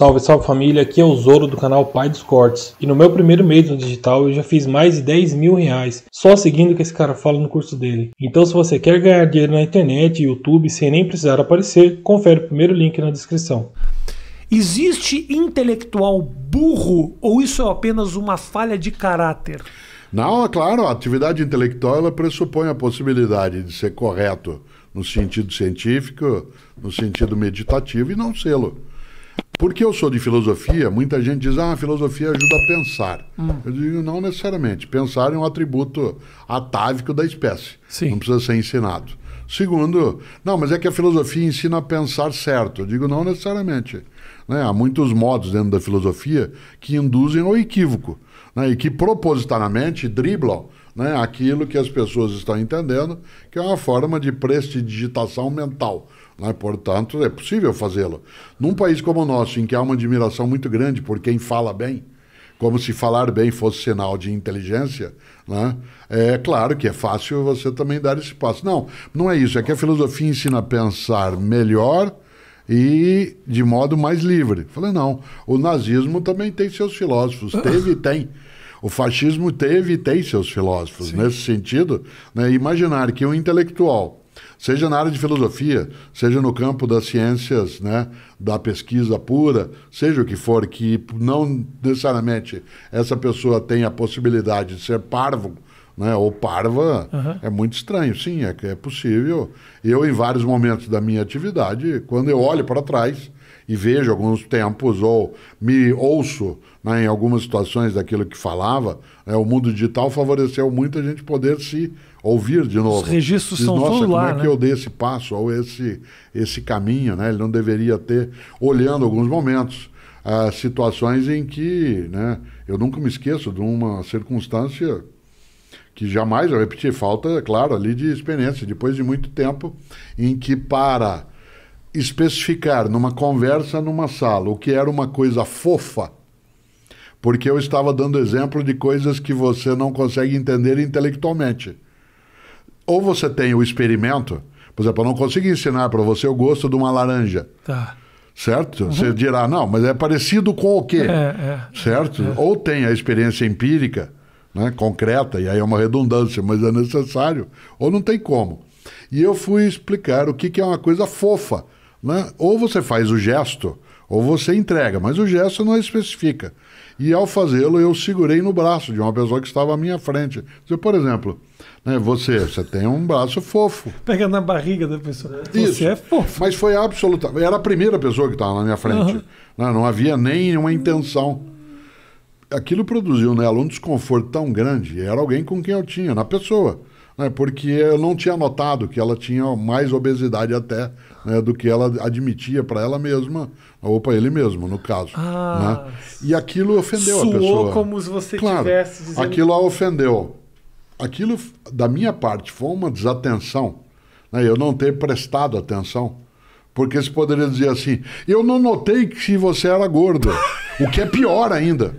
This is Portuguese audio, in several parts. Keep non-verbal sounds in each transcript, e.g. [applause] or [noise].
Salve, salve família, aqui é o Zoro do canal Pai dos Cortes. E no meu primeiro mês no digital eu já fiz mais de 10 mil reais só seguindo o que esse cara fala no curso dele. Então se você quer ganhar dinheiro na internet e YouTube sem nem precisar aparecer, confere o primeiro link na descrição. Existe intelectual burro ou isso é apenas uma falha de caráter? Não, é claro, a atividade intelectual ela pressupõe a possibilidade de ser correto no sentido científico, no sentido meditativo e não sê-lo. Porque eu sou de filosofia, muita gente diz, ah, a filosofia ajuda a pensar. Hum. Eu digo, não necessariamente. Pensar é um atributo atávico da espécie. Sim. Não precisa ser ensinado. Segundo, não, mas é que a filosofia ensina a pensar certo. Eu digo, não necessariamente. Né? Há muitos modos dentro da filosofia que induzem ao equívoco né? e que propositadamente driblam né? aquilo que as pessoas estão entendendo, que é uma forma de prestidigitação mental. Né? Portanto, é possível fazê-lo. Num país como o nosso, em que há uma admiração muito grande por quem fala bem, como se falar bem fosse sinal de inteligência, né? é claro que é fácil você também dar esse passo. Não, não é isso. É que a filosofia ensina a pensar melhor e de modo mais livre. Falei, não, o nazismo também tem seus filósofos, teve e tem. O fascismo teve e tem seus filósofos. Sim. Nesse sentido, né, imaginar que um intelectual seja na área de filosofia, seja no campo das ciências, né, da pesquisa pura, seja o que for, que não necessariamente essa pessoa tem a possibilidade de ser parvo, né, ou parva, uhum. é muito estranho. Sim, é, é possível. Eu, em vários momentos da minha atividade, quando eu olho para trás e vejo alguns tempos, ou me ouço né, em algumas situações daquilo que falava, né, o mundo digital favoreceu muito a gente poder se ouvir de novo. Os registros Diz, são Nossa, como é né? que eu dei esse passo ou esse, esse caminho, né? Ele não deveria ter, olhando alguns momentos, uh, situações em que, né? Eu nunca me esqueço de uma circunstância que jamais eu repeti, falta, claro, ali de experiência, depois de muito tempo, em que para especificar numa conversa numa sala o que era uma coisa fofa, porque eu estava dando exemplo de coisas que você não consegue entender intelectualmente ou você tem o experimento, por exemplo, eu não consigo ensinar para você o gosto de uma laranja. Tá. Certo? Uhum. Você dirá, não, mas é parecido com o quê? É, é, certo? É. Ou tem a experiência empírica, né, concreta, e aí é uma redundância, mas é necessário, ou não tem como. E eu fui explicar o que, que é uma coisa fofa. Né? Ou você faz o gesto, ou você entrega, mas o gesto não especifica. E ao fazê-lo, eu segurei no braço de uma pessoa que estava à minha frente. Por exemplo, né, você, você tem um braço fofo. Pega na barriga da pessoa. Isso. Você é fofo. Mas foi absoluta. Era a primeira pessoa que estava na minha frente. Uhum. Não, não havia nenhuma intenção. Aquilo produziu nela um desconforto tão grande. Era alguém com quem eu tinha, na pessoa. Né, porque eu não tinha notado que ela tinha mais obesidade até né, do que ela admitia para ela mesma, ou para ele mesmo, no caso. Ah, né? E aquilo ofendeu a pessoa. como se você claro, tivesse dizendo... Aquilo a ofendeu. Aquilo, da minha parte, foi uma desatenção. Né? Eu não ter prestado atenção. Porque você poderia dizer assim, eu não notei que você era gordo. o que é pior ainda.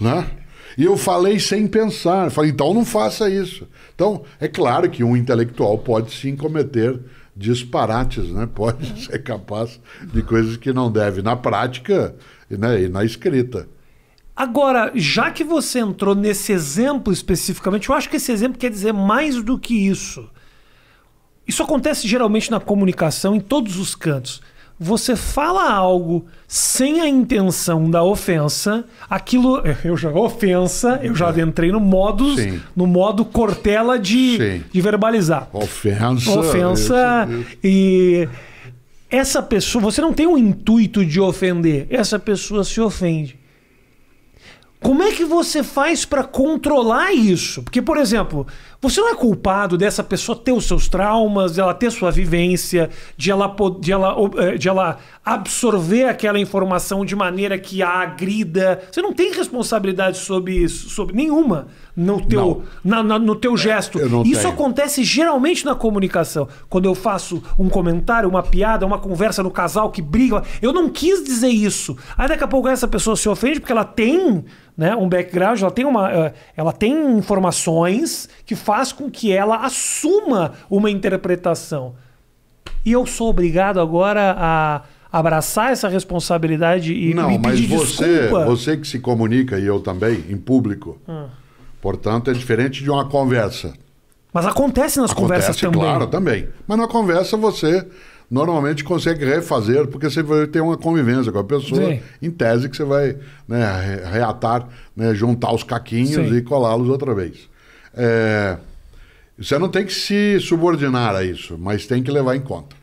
Né? E eu falei sem pensar. Falei, então não faça isso. Então, é claro que um intelectual pode sim cometer disparates, né? Pode [laughs] ser capaz de coisas que não deve na prática né? e na escrita. Agora, já que você entrou nesse exemplo especificamente, eu acho que esse exemplo quer dizer mais do que isso. Isso acontece geralmente na comunicação em todos os cantos você fala algo sem a intenção da ofensa, aquilo eu já ofensa, eu já entrei no modo Sim. no modo cortela de, de verbalizar. Ofensa. Ofensa isso, isso. e essa pessoa, você não tem o intuito de ofender, essa pessoa se ofende. Como é que você faz para controlar isso? Porque, por exemplo, você não é culpado dessa pessoa ter os seus traumas, de ela ter sua vivência, de ela, de ela, eh, de ela absorver aquela informação de maneira que a agrida. Você não tem responsabilidade sobre isso, sobre nenhuma no teu, na, na, no teu gesto. Isso tenho. acontece geralmente na comunicação. Quando eu faço um comentário, uma piada, uma conversa no casal que briga, eu não quis dizer isso. Aí daqui a pouco essa pessoa se ofende porque ela tem né, um background, ela tem, uma, eh, ela tem informações que faz com que ela assuma uma interpretação. E eu sou obrigado agora a, abraçar essa responsabilidade e, Não, e mas pedir você, desculpa. você que se comunica, e eu também, em público, Hum. portanto, é diferente de uma conversa. Mas acontece nas conversas Acontece, também. claro, também. Mas na conversa você normalmente consegue refazer, porque você vai ter uma convivência com a pessoa, Sim. em tese que você vai né, re- reatar, né, juntar os caquinhos Sim. e colá-los outra vez. É, você não tem que se subordinar a isso, mas tem que levar em conta.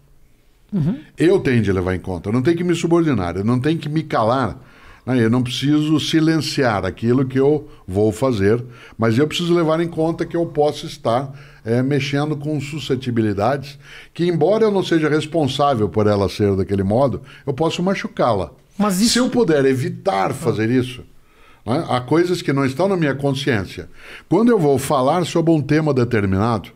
Uhum. Eu tenho de levar em conta, eu não tenho que me subordinar, eu não tenho que me calar, né, eu não preciso silenciar aquilo que eu vou fazer, mas eu preciso levar em conta que eu posso estar eh, mexendo com suscetibilidades que, embora eu não seja responsável por ela ser daquele modo, eu posso machucá-la. Mas isso- Se eu puder evitar fazer isso, né, há coisas que não estão na minha consciência. Quando eu vou falar sobre um tema determinado,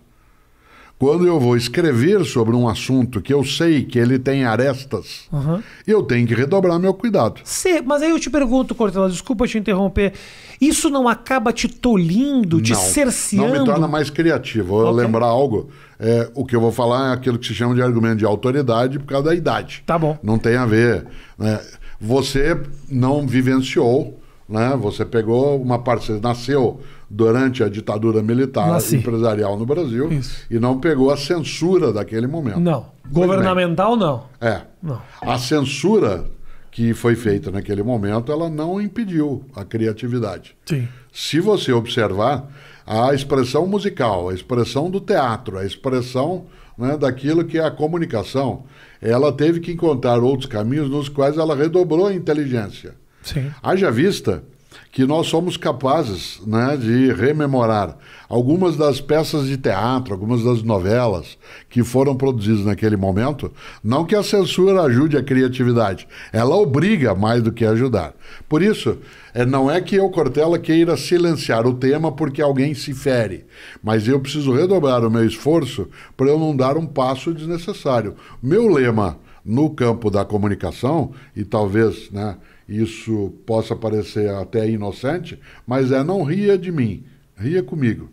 quando eu vou escrever sobre um assunto que eu sei que ele tem arestas, Aham. eu tenho que redobrar meu cuidado. Cê- mas aí eu te pergunto, Cortella, desculpa te interromper. Isso não acaba te tolindo, te não, cerceando? não me torna mais criativo. Eu vou Ok. lembrar algo, é, o que eu vou falar é aquilo que se chama de argumento de autoridade por causa da idade. Tá bom. Não tem a ver. né? Você não vivenciou, né? você pegou uma parte, você nasceu durante a ditadura militar Nasci. empresarial no Brasil Isso. e não pegou a censura daquele momento. Não. Governamental, não. É. Não. A censura que foi feita naquele momento, ela não impediu a criatividade. Sim. Se você observar, a expressão musical, a expressão do teatro, a expressão né, daquilo que é a comunicação, ela teve que encontrar outros caminhos nos quais ela redobrou a inteligência. Sim. Haja vista que nós somos capazes né, de rememorar algumas das peças de teatro, algumas das novelas que foram produzidas naquele momento. Não que a censura ajude a criatividade, ela obriga mais do que ajudar. Por isso, é, não é que eu, Cortella, queira silenciar o tema porque alguém se fere, mas eu preciso redobrar o meu esforço para eu não dar um passo desnecessário. Meu lema no campo da comunicação, e talvez né, isso possa parecer até inocente, mas é não ria de mim, ria comigo.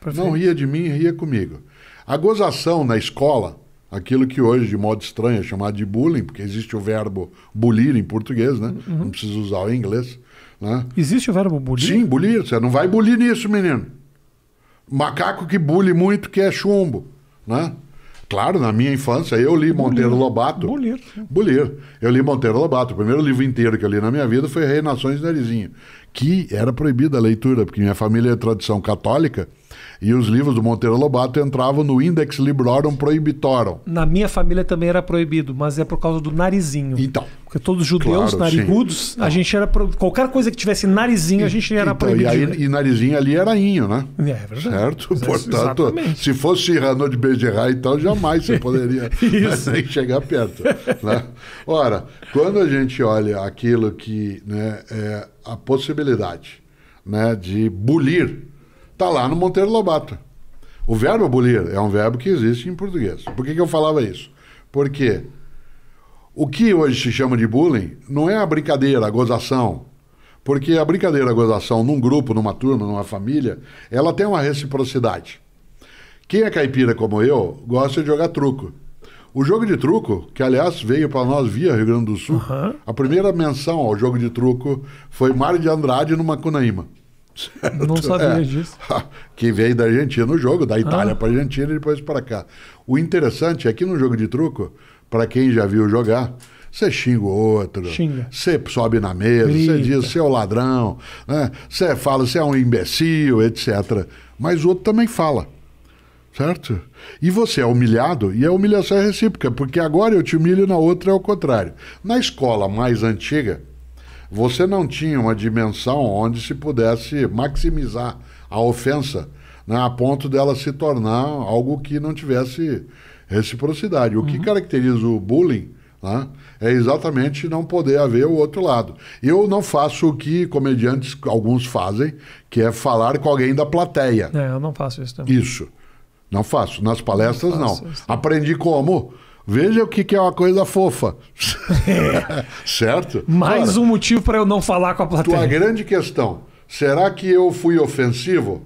Perfeito. Não ria de mim, ria comigo. A gozação na escola, aquilo que hoje, de modo estranho, é chamado de bullying, porque existe o verbo bulir em português, né? Uhum. Não precisa usar o inglês. Né? Existe o verbo bullying? Sim, bulir. Você não vai bulir nisso, menino. Macaco que bule muito que é chumbo, né? Claro, na minha infância eu li Monteiro Lobato. Bulir. Bulir. Eu li Monteiro Lobato. O primeiro livro inteiro que eu li na minha vida foi Rei Nações de Narizinho, que era proibida a leitura, porque minha família é tradição católica e os livros do Monteiro Lobato entravam no Index Librorum Prohibitorum. Na minha família também era proibido, mas é por causa do narizinho. Então, Porque todos os judeus Claro, narigudos, a gente era. pro- Qualquer coisa que tivesse narizinho, a gente era então, e, proibido. de aí, e narizinho ali era inho, né? É verdade. Certo? Ex- Portanto, exatamente. se fosse Cyrano de Bergerac, então jamais você [laughs] poderia [laughs] nem chegar perto. né? Ora, quando a gente olha aquilo que né, é a possibilidade né, de bulir, está lá no Monteiro Lobato. O verbo bulir é um verbo que existe em português. Por que, que eu falava isso? Porque o que hoje se chama de bullying não é a brincadeira, a gozação. Porque a brincadeira, a gozação, num grupo, numa turma, numa família, ela tem uma reciprocidade. Quem é caipira como eu, gosta de jogar truco. O jogo de truco, que aliás veio para nós via Rio Grande do Sul, Aham. a primeira menção ao jogo de truco foi Mário de Andrade no Macunaíma. [laughs] Não sabia É. disso. [laughs] que veio da Argentina o jogo, da Itália Ah. para Argentina e depois para cá. O interessante é que no jogo de truco, para quem já viu jogar, você xinga o outro, você sobe na mesa, você diz você é o ladrão, né? você fala você é um imbecil, etc. Mas o outro também fala. Certo? E você é humilhado, e a humilhação é recíproca, porque agora eu te humilho, na outra é o contrário. Na escola mais antiga, você não tinha uma dimensão onde se pudesse maximizar a ofensa né, a ponto dela se tornar algo que não tivesse reciprocidade. O que caracteriza o bullying né, é exatamente não poder haver o outro lado. Eu não faço o que comediantes, alguns fazem, que é falar com alguém da plateia. É, eu não faço isso também. Isso. Não faço. Nas palestras, Não não. Aprendi como. Veja o que que é uma coisa fofa. [laughs] certo? Mais Ora, um motivo para eu não falar com a Tua plateia. grande questão. Será que eu fui ofensivo?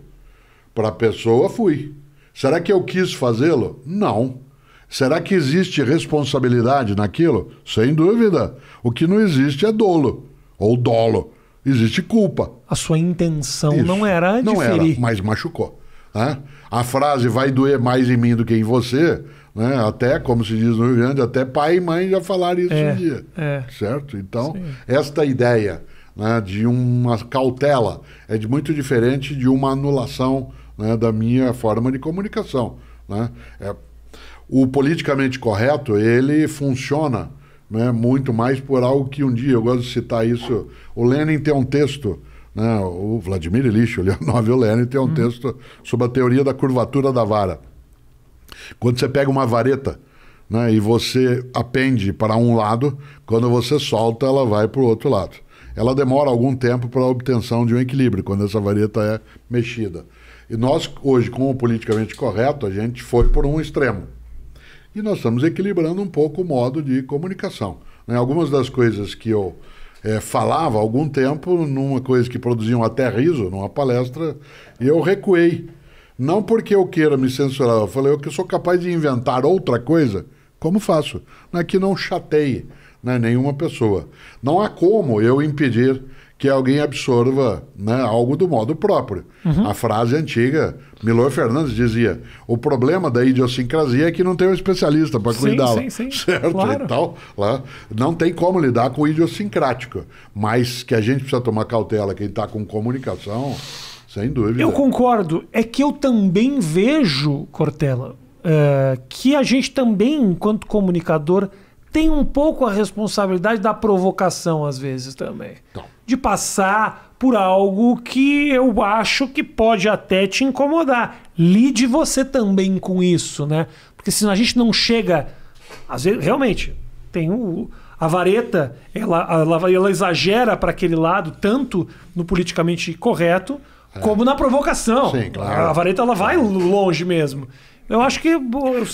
Para a pessoa, fui. Será que eu quis fazê-lo? Não. Será que existe responsabilidade naquilo? Sem dúvida. O que não existe é dolo ou dolo. Existe culpa. A sua intenção Isso. não era de Não ferir. era, mas machucou. Né? A frase vai doer mais em mim do que em você, né? até, como se diz no Rio Grande, até pai e mãe já falaram isso é, um dia. É. Certo? Então, Sim. esta ideia né, de uma cautela é de muito diferente de uma anulação né, da minha forma de comunicação. Né? É, o politicamente correto, ele funciona né, muito mais por algo que um dia, eu gosto de citar isso, o Lenin tem um texto, né, o Vladimir Ilyich, o Leonov o Lenin tem um hum. texto sobre a teoria da curvatura da vara. Quando você pega uma vareta né, e você apende para um lado, quando você solta, ela vai para o outro lado. Ela demora algum tempo para a obtenção de um equilíbrio, quando essa vareta é mexida. E nós, hoje, com o politicamente correto, a gente foi por um extremo e nós estamos equilibrando um pouco o modo de comunicação. Né? Algumas das coisas que eu é, falava há algum tempo, numa coisa que produziam até riso, numa palestra, e eu recuei. Não porque eu queira me censurar, eu falei que eu sou capaz de inventar outra coisa, como faço, é que não chateie né, nenhuma pessoa. Não há como eu impedir que alguém absorva né, algo do modo próprio. Uhum. A frase antiga, Milor Fernandes dizia: o problema da idiosincrasia é que não tem um especialista para cuidá-la. Sim, sim, sim. [laughs] Certo? Claro. Então, lá, não tem como lidar com o idiosincrático. Mas que a gente precisa tomar cautela, quem está com comunicação, sem dúvida. Eu concordo. É que eu também vejo, Cortella, uh, que a gente também, enquanto comunicador, tem um pouco a responsabilidade da provocação, às vezes, também. Então de passar por algo que eu acho que pode até te incomodar. Lide você também com isso, né? Porque senão a gente não chega. Às vezes, realmente, tem o. A vareta, ela, ela, ela exagera para aquele lado, tanto no politicamente correto, é. como na provocação. Sim, claro. A vareta ela vai longe mesmo. Eu acho que.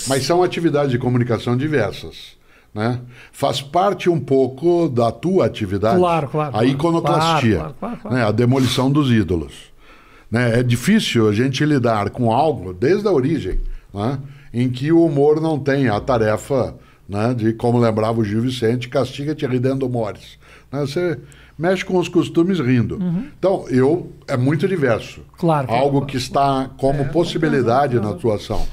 Mas são atividades de comunicação diversas né? Faz parte um pouco da tua atividade. Claro, claro. A iconoclastia, claro, claro, claro, né? a demolição dos ídolos. Né? É difícil a gente lidar com algo desde a origem, né? em que o humor não tem a tarefa né? de, como lembrava o Gil Vicente, castiga-te ridendo mores. Né? Você mexe com os costumes rindo. Uhum. Então, eu é muito diverso. Claro. Algo que está como é, possibilidade na atuação.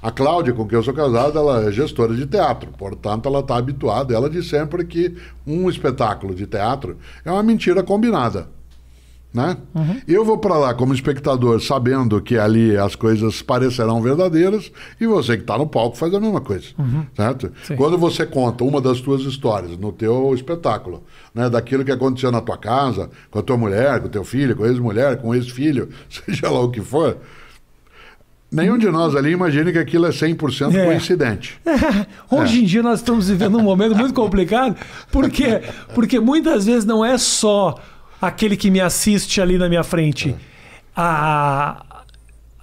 A Cláudia, com quem eu sou casado, ela é gestora de teatro, portanto, ela está habituada. Ela diz sempre que um espetáculo de teatro é uma mentira combinada. Né? Uhum. Eu vou para lá como espectador, sabendo que ali as coisas parecerão verdadeiras, e você que está no palco faz a mesma coisa, uhum. certo? Sim. Quando você conta uma das tuas histórias no teu espetáculo, né, daquilo que aconteceu na tua casa, com a tua mulher, com o teu filho, com a ex-mulher, com o ex-filho, [laughs] seja lá o que for, Nenhum de nós ali imagina que aquilo é 100% é. coincidente. É. [laughs] Hoje é. em dia nós estamos vivendo um momento muito complicado, porque porque muitas vezes não é só aquele que me assiste ali na minha frente. A,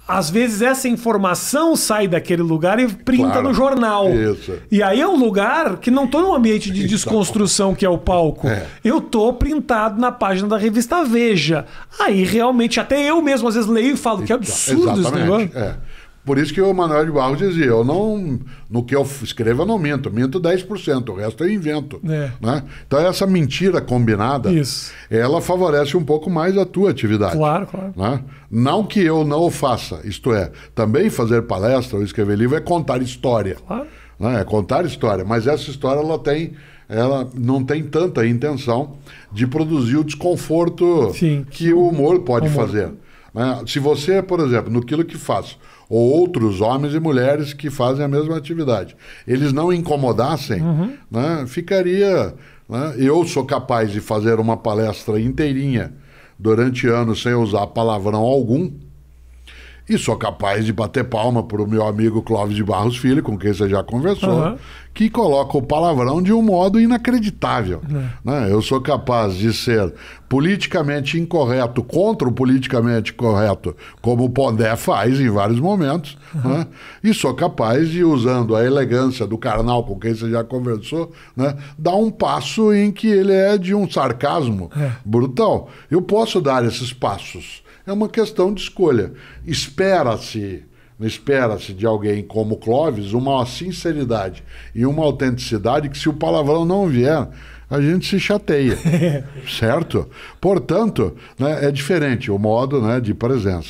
às vezes essa informação sai daquele lugar e printa claro, no jornal. Isso. E aí é um lugar que não estou num ambiente de desconstrução que é o palco. É. Eu tô printado na página da revista Veja. Aí realmente até eu mesmo às vezes leio e falo que absurdo Exatamente. esse negócio. É. Por isso que o Manuel de Barros dizia, eu não, no que eu escrevo eu não minto, minto 10%, o resto eu invento. É. Né? Então essa mentira combinada, isso. ela favorece um pouco mais a tua atividade. Claro, claro. Né? Não que eu não o faça, isto é, também fazer palestra ou escrever livro é contar história. Claro. Né? É contar história, mas essa história ela tem ela não tem tanta intenção de produzir o desconforto Sim. que o humor pode humor. fazer. Né? Se você, por exemplo, no que faz, ou outros homens e mulheres que fazem a mesma atividade, eles não incomodassem, uhum. né, ficaria. Né, eu sou capaz de fazer uma palestra inteirinha durante anos sem usar palavrão algum e sou capaz de bater palma para o meu amigo Clóvis de Barros Filho, com quem você já conversou, uhum. que coloca o palavrão de um modo inacreditável. Uhum. Né? Eu sou capaz de ser politicamente incorreto contra o politicamente correto, como o Pondé faz em vários momentos, uhum. né? e sou capaz de, usando a elegância do carnal com quem você já conversou, né? dar um passo em que ele é de um sarcasmo é. brutal. Eu posso dar esses passos é uma questão de escolha. Espera-se espera-se de alguém como Clóvis uma sinceridade e uma autenticidade que se o palavrão não vier, a gente se chateia, [laughs] certo? Portanto, né, é diferente o modo né, de presença.